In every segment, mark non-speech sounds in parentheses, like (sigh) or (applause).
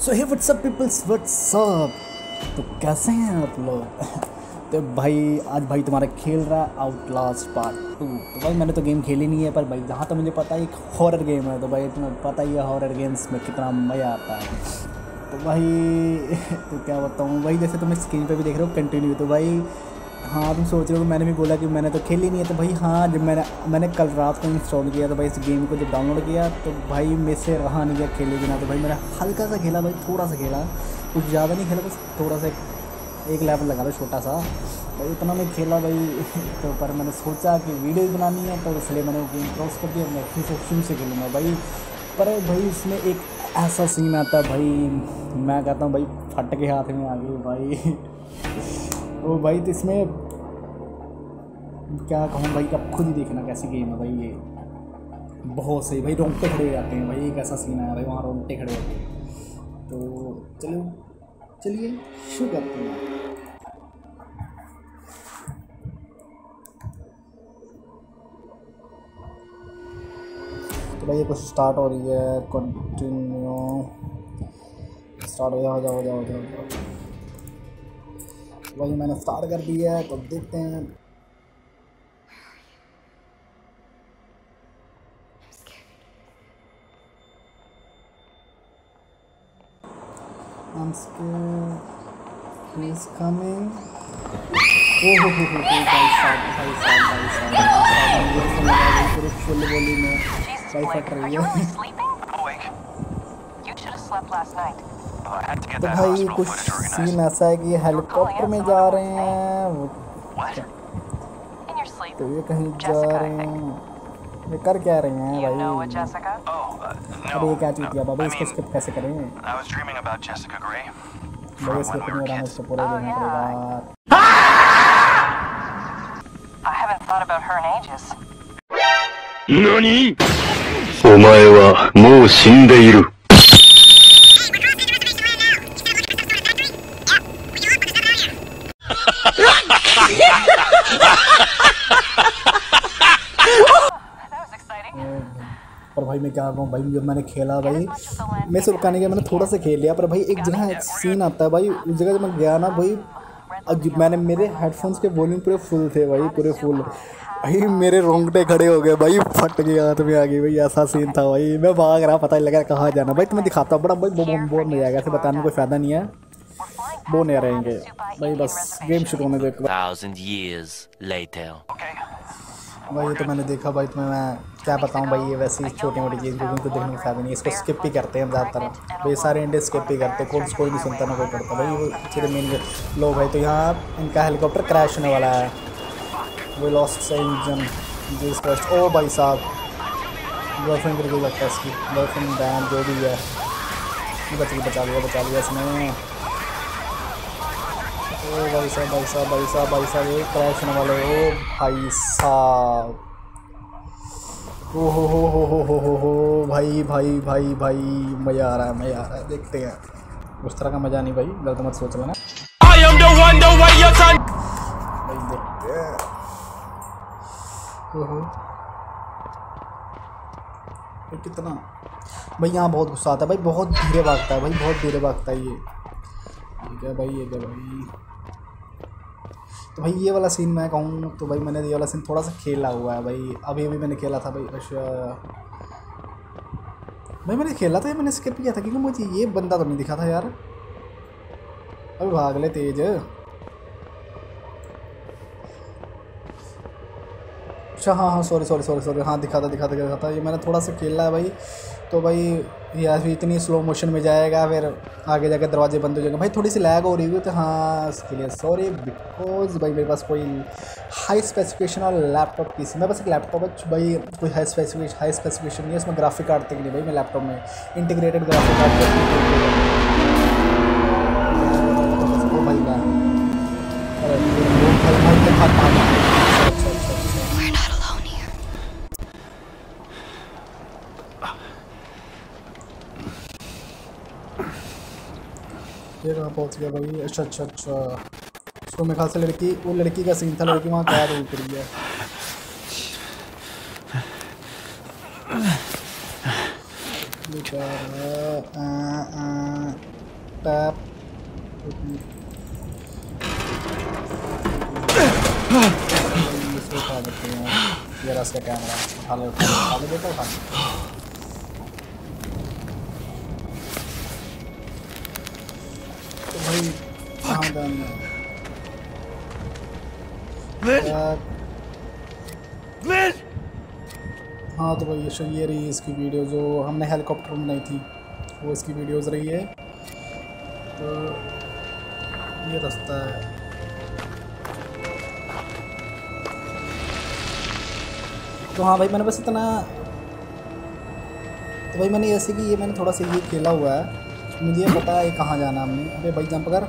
So hey what's up peoples what's up तो कैसे हैं आप लोग? (laughs) तो भाई, आज भाई तुम्हारा खेल रहा है आउट लास्ट पार्ट टू तो भाई, मैंने तो गेम खेली नहीं है, पर भाई, जहाँ तो मुझे पता है, एक हॉरर गेम है। तो भाई, तुम्हें पता ही है हॉरर गेम्स में कितना मज़ा आता है। तो भाई (laughs) तो क्या बताऊँ? भाई, जैसे तुम स्क्रीन पे भी देख रहे हो कंटिन्यू तो भाई हाँ तुम सोच रहे हो मैंने भी बोला कि मैंने तो खेली नहीं है तो भाई हाँ जब मैंने मैंने कल रात को इंस्टॉल किया तो भाई इस गेम को जब डाउनलोड किया तो भाई मेरे से रहा नहीं गया खेले बिना तो भाई मैंने हल्का सा खेला, भाई थोड़ा सा खेला, कुछ ज़्यादा नहीं खेला, बस थोड़ा सा एक लेवल लगा लो छोटा सा, भाई इतना मैं खेला भाई (laughs) तो पर मैंने सोचा कि वीडियो बनानी है तो इसलिए मैंने वो गेम क्रॉस कर दिया, मैं फिर से शुरू से खेलूँगा भाई, पर भाई इसमें एक ऐसा सीन आता है भाई, मैं कहता हूँ भाई फट के हाथ में आ गई भाई, (laughs) वो भाई तो इसमें क्या कहूँ भाई, अब खुद ही देखना कैसी गेम है भाई ये। बहुत सही, भाई रोंगटे खड़े हो जाते हैं भाई, एक ऐसा सीन आया भाई, वहाँ रोंगटे खड़े होते हैं। तो चलो, चलिए, शुरू करते हैं। तो भाई ये कुछ स्टार्ट हो रही है कंटिन्यू स्टार्ट हो हो जाओ हो जाओ हो जाओ हो जाओ। भाई मैंने स्टार्ट कर दिया है तो देखते हैं। I'm scared. He's coming. Oh हो हो हो हो भाई साहब भाई साहब भाई साहब भाई पूरे फुल बोली में भाई फट रही है तो भाई कुछ सीन ऐसा है कि हेलीकॉप्टर में जा रहे हैं. तो ये कहीं जा रहे हैं ये कर क्या रहे हैं भाई Jessica? Oh, uh, no. अरे ये क्या चीज़ no. किया बाबा I इसको mean, स्किप कैसे करें I was dreaming about Jessica Gray भाई from इसको when we इतने were आराम kids. से पूरे Oh, देखना yeah. पड़ेगा I haven't thought about her in ages. 何お前はもう死んでいる。 क्या कहूँ भाई जब मैंने खेला भाई मैं सिर्फ़ कहने गया मैंने थोड़ा सा खेल लिया पर भाई एक जगह एक सीन आता है भाई उस जगह जब मैं गया ना भाई अब मैंने मेरे हेडफोन्स के वॉल्यूम पूरे फुल थे भाई पूरे फुल भाई मेरे रोंगटे खड़े हो गए भाई फट गए हाथ में आ गई भाई ऐसा सीन था भाई। मैं भाग रहा पता नहीं लगा कहाँ जाना। भाई तुम्हें दिखाता हूँ बड़ा भाई बोर बोर नहीं जाएगा ऐसे बताने में कोई फ़ायदा नहीं है। वो नहीं रहेंगे। भाई बस गेम शुरू होने दो एक बार। Thousand years later. Okay. भाई ये तो मैंने देखा भाई तुम्हें मैं क्या बताऊँ भाई, ये वैसी छोटी मोटी चीज़ क्योंकि इनको देखने में फ़ायदा नहीं है। इसको स्किप भी करते हैं हम ज़्यादातर। भाई सारे इंडे स्किप ही करते हैं। कोई नहीं सुनता ना कोई पढ़ता भाई, वो सीधे मेन लो भाई तो यहाँ इनका हेलीकॉप्टर क्रैश होने वाला है। वो लॉस्ट इंजन जीस क्रैश ओ भाई साहब गर्लफ्रेंड करके लगता है इसकी। गर्लफ्रेंड बैन जो भी है। बच गई बचा लिया बचा लिया इसने। ओ भाई साहब भाई साहब भाई साहब भाई साहब, ये क्रैश होने वाले ओ भाई साहब। ओ हो हो हो हो हो हो हो भाई भाई भाई भाई मज़ा आ रहा है मज़ा आ रहा है देखते हैं। उस तरह का मज़ा नहीं भाई गलत मत सोच लेना. भाई देखते हैं ओहो कितना? भाई यहाँ बहुत गुस्सा आता है भाई बहुत धीरे भागता है भाई बहुत धीरे भागता है ये। ये क्या भाई ये क्या भाई? तो भाई ये वाला सीन मैं कहूँ तो भाई मैंने ये वाला सीन थोड़ा सा खेला हुआ है भाई। अभी अभी मैंने खेला था भाई अच्छा। भाई मैंने खेला था मैंने स्किप किया था? क्योंकि मुझे ये बंदा तो नहीं दिखा था यार। अभी भाग ले तेज। अच्छा हाँ हाँ सॉरी सॉरी सॉरी सॉरी हाँ दिखा था दिखा था दिखा था। ये मैंने थोड़ा सा खेला है भाई। तो भाई ये फिर इतनी स्लो मोशन में जाएगा फिर आगे जाकर दरवाजे बंद हो जाएँगे भाई थोड़ी सी लैग हो रही हुई तो हाँ उसके लिए सॉरी बिकॉज़ भाई मेरे पास कोई हाई स्पेसिफिकेशन और लैपटॉप पी सी मेरे पास एक लैपटॉप है भाई कोई हाई स्पेसिफिकेशन हाई स्पेसिफिकेशन नहीं है उसमें ग्राफिक कार्ड तक नहीं भाई मैं लैपटॉप में इंटीग्रेटेड ग्राफिक कार्ड भाई मैं अरे वो भाई भाई भाई भाई भाई अच्छा अच्छा अच्छा अच्छा We're not alone here. ये कहाँ पहुँच गया भाई। अच्छा अच्छा अच्छा। उसको मेरे ख्याल से लड़की, वो लड़की का सीन था, लड़की वहाँ कैद हो? करी है टैप ये इसका कैमरा उठा ले उठा ले उठा ले। तो भाई कहाँ जाना Lynn! Tap Lynn! हाँ तो भाई ये ये रही है इसकी वीडियो जो हमने हेलीकॉप्टर में बनाई थी। वो इसकी वीडियोस रही है। तो ये रास्ता है। तो हाँ भाई मैंने बस इतना तो भाई मैंने ऐसे कि ये मैंने थोड़ा सा ये खेला हुआ है। मुझे पता है कहाँ जाना हमने। अबे भाई जंप कर।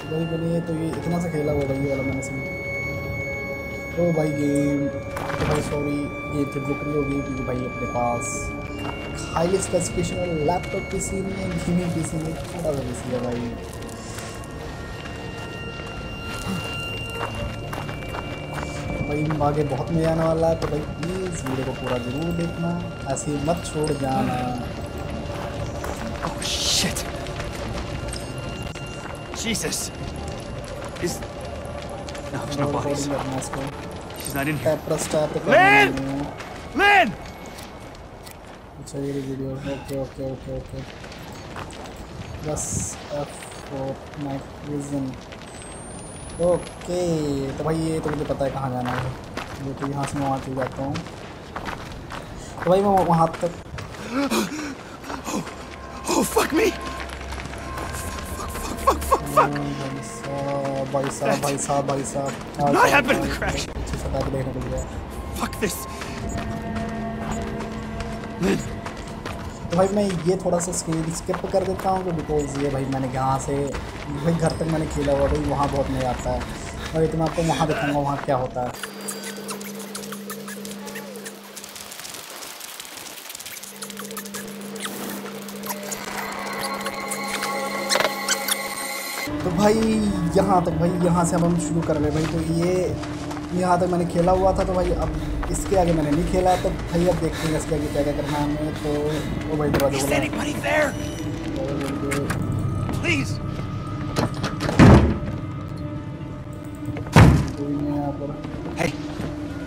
तो भाई ये तो ये इतना सा खेला हुआ भाई वाला मैंने सीन। ओ भाई गेम तो भाई सॉरी गेम से बुक नहीं होगी क्योंकि भाई अपने पास हाईली स्पेसिफिकेशन लैपटॉप पीसी में गेमिंग पीसी में थोड़ा सा पीसी है भाई। भाई, आगे बहुत मज़ा आने वाला है तो भाई प्लीज़ वीडियो को पूरा ज़रूर देखना ऐसे मत छोड़ जाना Oh shit! Jesus! Is no, there's no bodies. She's not in here. Tap press tap पे Lynn! करना। Lynn! अच्छा ये video okay okay okay okay बस F four night vision okay तो भाई ये तो मुझे पता है कहाँ जाना है ये तो यहाँ से मैं वहाँ चल जाता हूँ तो भाई मैं वहाँ तक Oh fuck me! भाई साहब भाई साहब भाई साहब भाई साहब Not happen in the crash. Fuck this! Lynn! तो भाई मैं ये थोड़ा सा स्किप कर देता हूँ बिकॉज़ ये भाई मैंने यहाँ से भाई घर तक मैंने खेला हुआ भाई वहाँ बहुत मज़ा आता है और ये तो मैं आपको वहाँ दिखाऊँगा वहाँ क्या होता है भाई यहाँ तक भाई यहाँ से अब हम शुरू कर रहे भाई तो ये यहाँ तक मैंने खेला हुआ था तो भाई अब इसके आगे मैंने नहीं खेला तो भाई अब देखते हैं इसके आगे क्या क्या करना है हमें तो ओ भाई दरवाज़ा Hey!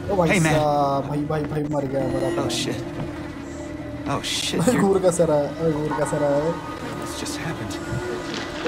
ओ भाई Hey, man. भाई भाई भाई मर गया मेरा Oh shit. Oh shit, घूर का सर है घूर का सर है.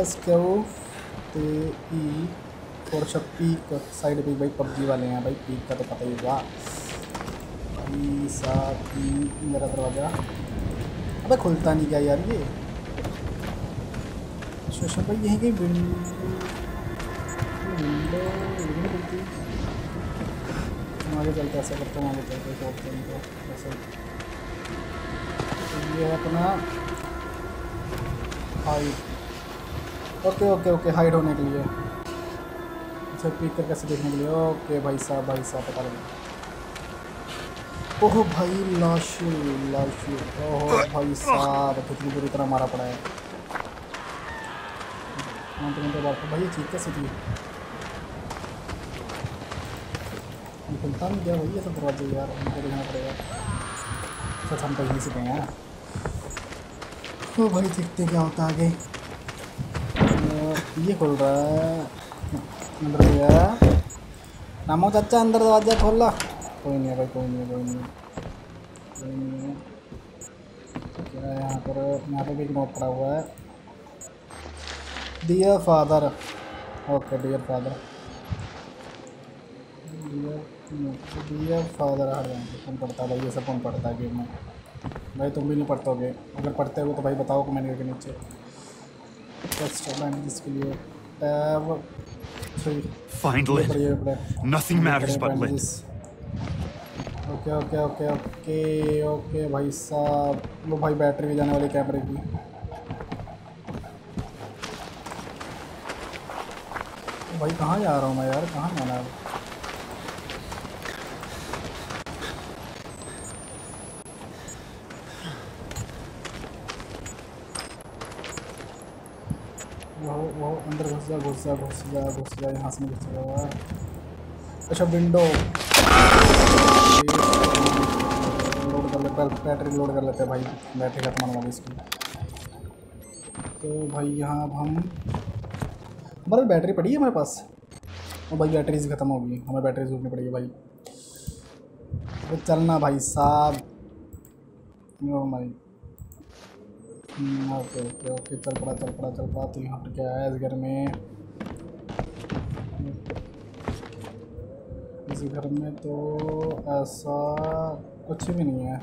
Plus Q? ते ई, और सब पीक साइड पे भाई पबजी वाले हैं भाई पीक का तो पता ही होगा। भाई साहब पी, मेरा दरवाज़ा। अबे खुलता नहीं क्या यार ये? अच्छा अच्छा भाई यहीं कहीं विंडो विंडो खुलती आगे चलते ऐसा करते हैं आगे चलते इनको ऐसे तो ये है अपना height okay okay okay hide होने के लिए। अच्छा पिक कर कैसे देखने के लिए? ओके, भाई साहब भाई साहब, पता लगा ओह भाई, लाशू लाशू। ओह भाई साहब, कितनी बुरी तरह मारा पड़ा है। हाँ तो भाई ये चीज़ कैसे थी? खुलता नहीं क्या भाई ये सब दरवाजे यार हमको देखना पड़ेगा। सच हम तो से गए हैं। ओ भाई, देखते क्या होता आगे। ये खोल रहा है। अंदर गया। नामो चाचा, अंदर दरवाज़ा खोल। ला कोई नहीं है भाई, कोई नहीं कोई नहीं कोई नहीं है। यहाँ पर? यहाँ पर भी नोट पड़ा हुआ है। Dear father okay dear father dear father हट जाएँगे कौन पढ़ता है भाई? ये सब कौन पढ़ता है गेम में? भाई तुम भी नहीं पढ़ते होगे अगर पढ़ते हो तो भाई बताओ कमेंट करके नीचे। टेक्स्ट लैंग्वेज के लिए टैब थ्री Find पढ़े Nothing matters but Lynn. Okay okay okay okay okay भाई साहब। वो भाई बैटरी भी जाने वाली कैमरे की। भाई कहाँ जा रहा हूँ मैं यार? कहाँ जाना है अब? वो वो अंदर घुस जा घुस जा घुस जा घुस जा यहाँ से नहीं घुसेगा अच्छा विंडो लोड कर लेते हैं बैटरी लोड कर लेते हैं भाई। बैटरी खत्म होने वाली इसकी। तो भाई यहाँ अब हम हमारे बैटरी पड़ी है हमारे पास? और भाई बैटरीज ख़त्म हो गई। हमें बैटरीज ढूंढनी पड़ेगी भाई। अरे चलना भाई साहब। हम्म, ओके ओके ओके चल पड़ा चल पड़ा चल पड़ा तो यहाँ पर क्या है इस घर में? इस घर में तो ऐसा कुछ भी नहीं है।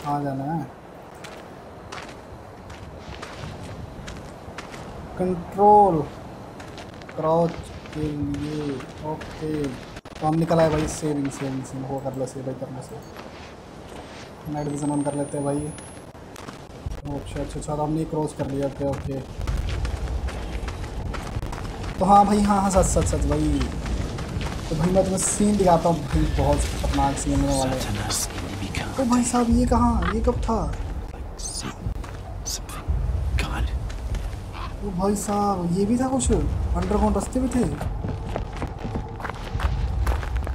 कहाँ जाना है? कंट्रोल क्रॉच के लिए ओके। तो हम निकल आए भाई सेविंग सेविंग सेविंग। वो कर लो सेव भाई कर लो सेव। नाइट विजन ऑन कर लेते हैं भाई। ओ, अच्छा अच्छा अच्छा तो हमने क्रॉस कर लिया ओके ओके। तो हाँ भाई हाँ हाँ सच सच सच भाई। तो भाई मैं तुम्हें सीन दिखाता हूँ भाई बहुत खतरनाक सीन होने वाले। हैं. ओ भाई साहब ये कहाँ ये कब था? भाई साहब ये भी था कुछ? अंडरग्राउंड रास्ते भी थे?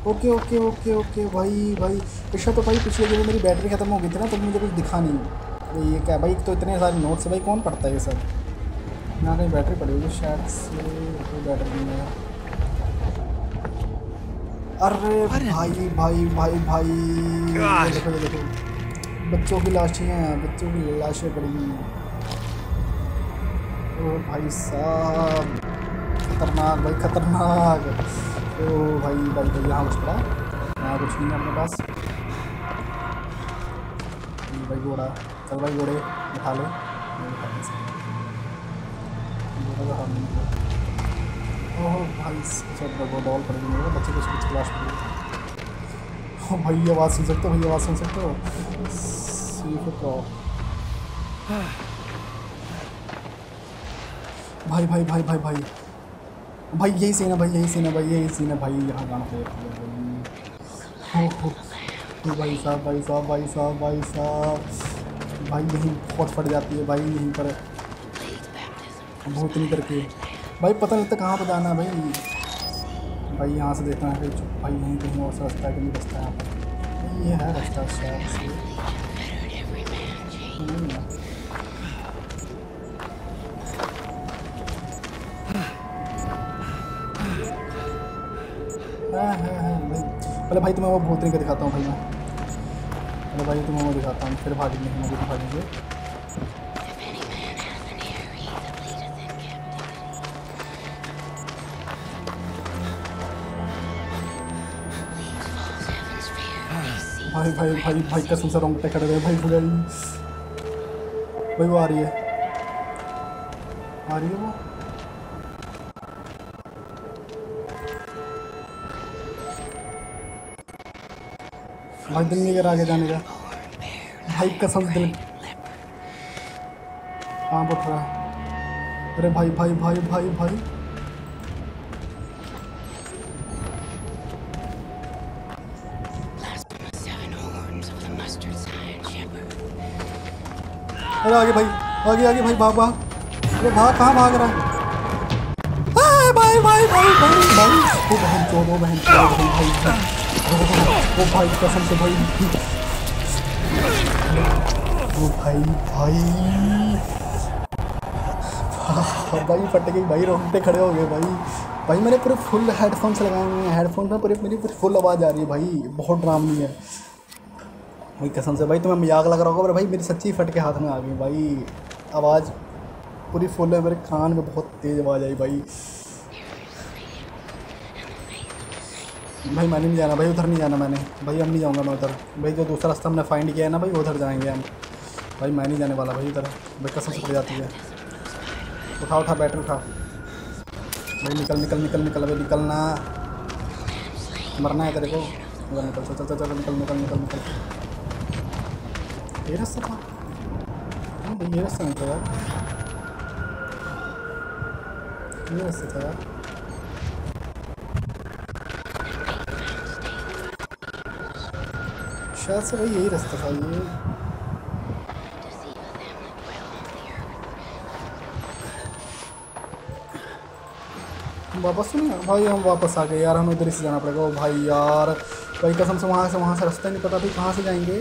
ओके ओके ओके ओके भाई भाई। पिछले तो भाई पिछले में मेरी बैटरी खत्म हो गई थी ना तो मुझे कुछ दिखा नहीं। अरे ये क्या भाई तो इतने सारे नोट्स भाई कौन पढ़ता है ये सब? यहाँ कहीं बैटरी पड़ी हुई शायद से बैटरी नहीं है। अरे भाई भाई भाई भाई देखो देखो। बच्चों की लाशें हैं बच्चों की लाशें पड़ी हुई हैं। ओ भाई साहब, खतरनाक भाई, खतरनाक। ओ भाई भाई भाई, यहाँ कुछ पड़ा? यहाँ कुछ नहीं है अपने पास। भाई घोड़ा चल भाई घोड़े उठा ले। ओह भाई सब डॉल पड़ गई मेरे बच्चे कुछ कुछ क्लास पड़ भाई, आवाज़ सुन सकते हो? भाई, आवाज़ सुन सकते हो? सी क्रॉप भाई भाई भाई भाई भाई। भाई, यही सीन है, भाई, यही सीन है, भाई, यही सीन है, भाई, यहाँ गाना भाई हो। हो भाई साहब भाई साहब भाई साहब भाई साहब। भाई, यहीं बहुत फट जाती है, भाई, यहीं पर। बहुत नहीं करके भाई, पता नहीं लगता कहाँ पर जाना है, भाई। भाई, यहाँ से देखना है कि भाई, यहीं कहीं और रास्ता है कि नहीं रास्ता है, यहाँ पर। ये है रास्ता, शायद से। पहले भाई तुम्हें वो भूतनी का दिखाता हूँ भाई मैं। पहले भाई तुम्हें वो दिखाता हूँ, फिर भागेंगे हम आगे भागेंगे भाई भाई भाई भाई, कसम से रोंगटे खड़े रहे, भाई भाई भाई, वो आ रही है। आ रही है वो? भाई दिल नहीं कर आगे जाने का। भाई कसम दिल हाँ उठ रहा। अरे भाई भाई भाई भाई भाई। अरे आगे भाई आगे आगे भाई भाग भाग। अरे भाग कहाँ भाग रहा है? आ, भाई भाई भाई भाई भाई। वो बहन चोद वो बहन चोद भाई भाई भाई वो भाई। कसम से भाई। वो भाई भाई। भाई, फट गई भाई रोंगटे खड़े हो गए भाई। भाई, मैंने पूरे फुल हेडफोन्स लगाए हुए हैं। हेडफोन में पूरी, मेरी पूरी फुल आवाज़ आ रही है भाई। बहुत ड्रामनी है। भाई, कसम से भाई, तुम्हें मज़ाक लग रहा होगा, पर भाई, मेरी सच्ची फट के हाथ में आ गई भाई। आवाज़ पूरी फुल है, मेरे कान में बहुत तेज़ आवाज़ आई भाई। भाई, मैंने नहीं जाना, भाई, उधर नहीं जाना मैंने। भाई, अब नहीं जाऊँगा मैं उधर। भाई, जो दूसरा रास्ता हमने फाइंड किया है ना, भाई, उधर जाएँगे हम। भाई, मैं नहीं जाने वाला, भाई, उधर। भाई, कसम से जाती है। उठा उठा बैटरी उठा। भाई, निकल निकल निकल निकल भाई निकलना। मरना है तेरे को। उधर निकल, चल चल चल, निकल निकल निकल निकल। ये रास्ता था ये रास्ता नहीं था यार। ये रास्ता था यार। शायद से भाई यही रास्ता था ये। वापस नहीं भाई, हम वापस आ गए यार, हमें उधर से जाना पड़ेगा। ओ भाई यार, भाई कसम से वहाँ से वहाँ से रास्ता नहीं पता भाई कहाँ से जाएँगे।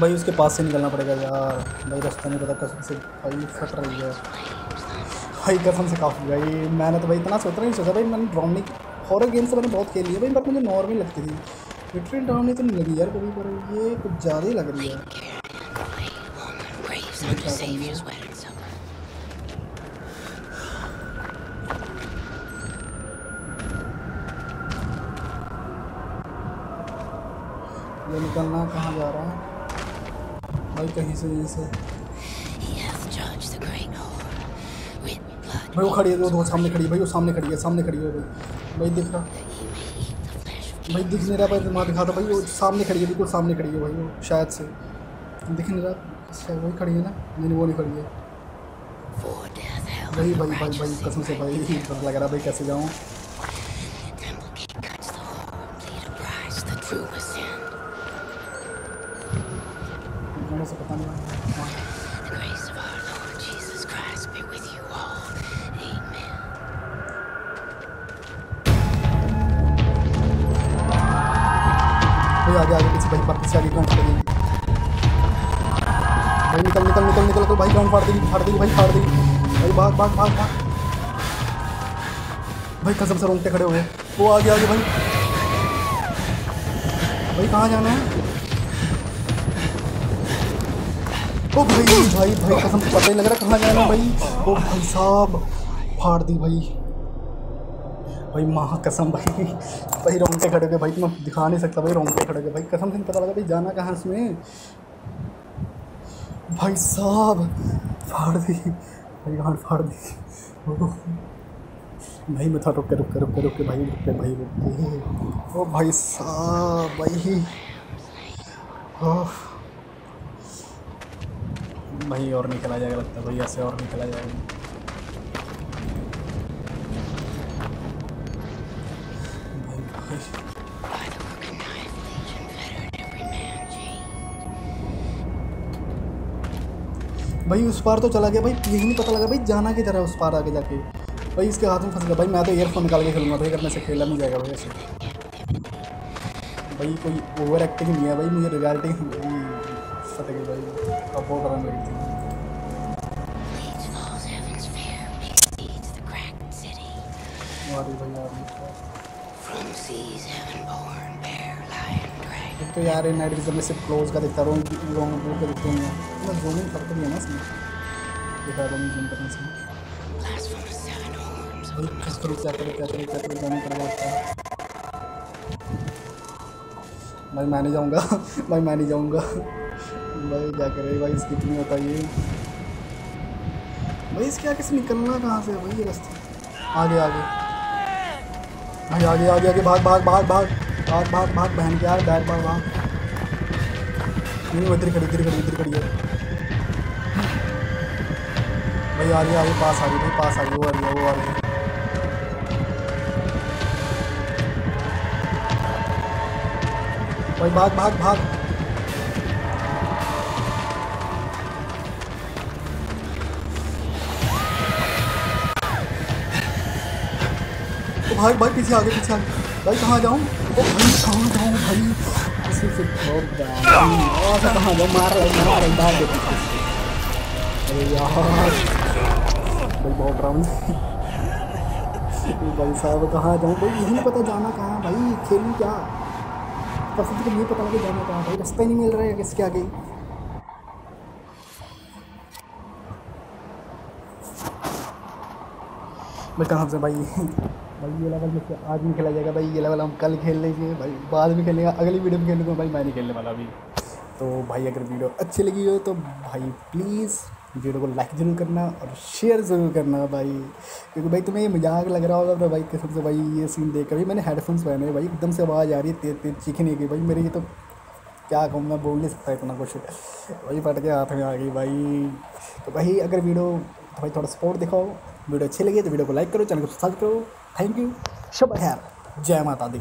भाई, उसके पास से निकलना पड़ेगा यार। भाई, रास्ता नहीं पता, कसम से। भाई, फट रही है भाई, कसम से काफ़ी भाई, मैंने तो भाई इतना सोच रहा नहीं, सोचा भाई मैंने ड्राउनिंग हॉरर गेम्स मैंने बहुत खेली है, भाई, बट मुझे नॉर्मल लगती थी। लिटरली ड्राउनिंग तो नहीं लगी यार कभी पर ये कुछ ज़्यादा ही लग रही है. ये निकलना कहाँ जा रहा है? भाई कहीं से यहीं से। He hath judged the great whore with blood भाई वो खड़ी है वो वो सामने खड़ी है भाई वो सामने खड़ी है सामने खड़ी है भाई भाई दिख रहा। भाई दिख नहीं रहा भाई वहाँ दिखा था। भाई वो सामने खड़ी है बिल्कुल सामने खड़ी है भाई वो शायद से। दिख नहीं रहा। शायद वही खड़ी है ना? नहीं वो नहीं खड़ी है। भाई भाई भाई भाई कसम से भाई (laughs) डर लग रहा भाई कैसे जाऊँ? कसम से रोंगटे खड़े हुए वो आगे आगे भाई। भाई, कहाँ जाना है? ओ भाई भाई भाई, कसम से पता ही लग रहा कहाँ जाना भाई। ओ भाई साहब, फाड़ दी भाई। भाई, माँ, कसम भाई। भाई, रोंगटे खड़े गए भाई। मैं दिखा नहीं सकता भाई, रोंगटे खड़े गए भाई। कसम से नहीं पता लगा भाई, जाना कहाँ इसमें? भाई साहब, फाड़ दी। भाई गांड फाड़ दी। भाई मैं था रुक रुक रुक रुक भाई रुक भाई, रुक ओ भाई साहब, भाई। भाई और नहीं खेला जाएगा लगता है, भाई ऐसे और नहीं खेला जाएगा. भाई, उस पार तो चला गया, भाई, यही नहीं पता लगा, भाई, जाना किधर है उस पार आगे जाके? भाई, इसके हाथ में फंस गया। भाई, मैं तो ईयरफोन निकाल के खेलूँगा भाई करने से खेला नहीं जाएगा भाई ऐसे। भाई, कोई ओवर एक्टिंग नहीं है भाई, मुझे रियलिटी (laughs) फट गई भाई। अब बहुत रहा मेरी थी तो यार नाइट विजन में सिर्फ़ क्लोज का दिखता रहा हूँ रॉन्ग दूर का दिखते हैं। मैं जूमिंग करते भी है ना इसमें। दिखा रहा हूँ जूम करने से भाई मैं नहीं जाऊँगा भाई मैं नहीं जाऊँगा भाई, क्या करे भाई स्किप नहीं होता ये। भाई, इसके आगे से निकलना कहाँ से भाई ये रास्ता। आगे आगे। भाई, आगे आगे आगे, भाग भाग भाग भाग। भाग भाग भाग, बहन के यार बैग भाग भाग। नहीं इधर खड़ी इधर खड़ी इधर खड़ी है भाई, आगे आगे, पास आ गई, भाई, पास आ गई, वो आ रही है वो आ रही है भाई, भाग भाग भाग। ओ भाई भाई, पीछे आगे पीछे आगे भाई, कहाँ जाऊँ? भाई, कहाँ जाऊँ भाई? किसी से कहाँ जाऊँ? मार रहा मार रहा पीछे अरे यार। भाई, बहुत राउंड (laughs) भाई साहब, कहाँ जाऊँ? भाई, यही पता जाना कहाँ भाई, खेलूँ क्या? कसम से ये पता लगे जाना कहाँ भाई रास्ता नहीं मिल रहा है किसके आगे मैं कहाँ से भाई? भाई, ये लेवल मुझसे आज नहीं खेला जाएगा भाई, ये लेवल हम कल खेल लेंगे। भाई, बाद में खेलेंगे, अगली वीडियो में खेलूँगा भाई, मैं नहीं खेलने वाला अभी। तो भाई, अगर वीडियो अच्छी लगी हो तो भाई प्लीज़ वीडियो को लाइक ज़रूर करना और शेयर ज़रूर करना भाई। क्योंकि भाई तुम्हें ये मज़ाक लग रहा होगा तो भाई कसम से भाई ये सीन देख कर। भाई मैंने हेडफोन्स पहने भाई, एकदम से आवाज़ आ रही है, तेज तेज, चीखने की। भाई मेरी ये तो क्या कहूँ, मैं बोल नहीं सकता इतना कुछ। वही फट के हाथ में आ गई भाई। तो भाई अगर वीडियो तो भाई थोड़ा सपोर्ट दिखाओ। वीडियो अच्छी लगी तो वीडियो को लाइक करो, चैनल को सब्सक्राइब करो। थैंक यू शुभ खैर जय माता दी।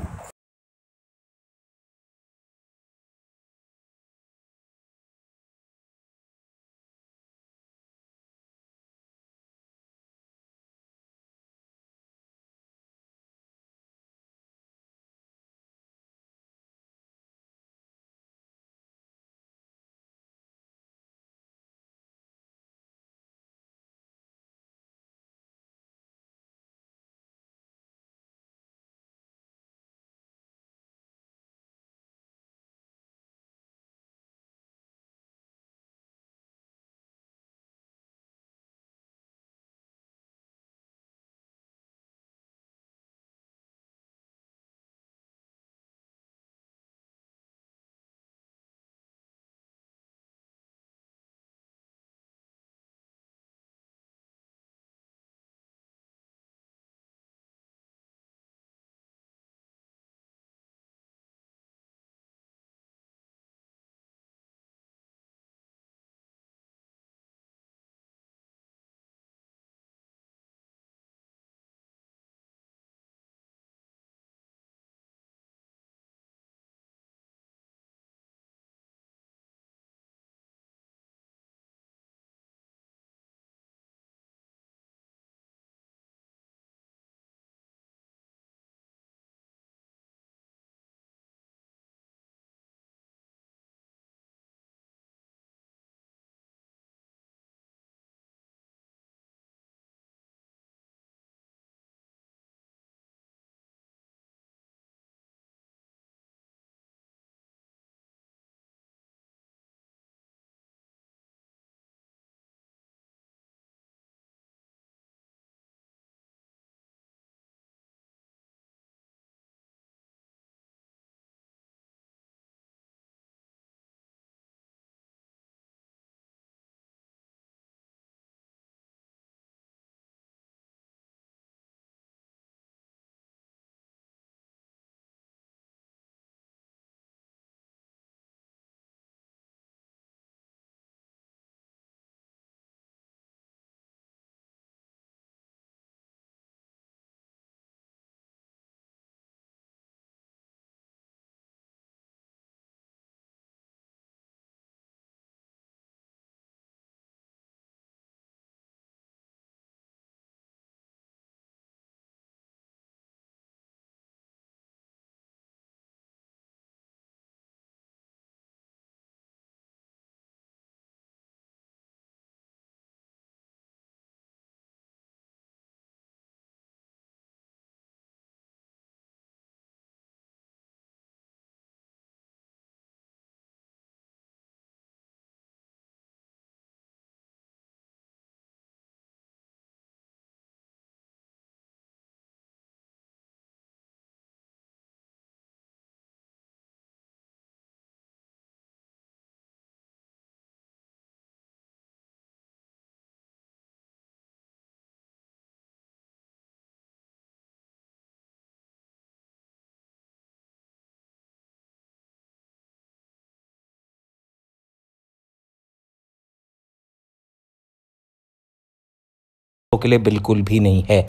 के लिए बिल्कुल भी नहीं है।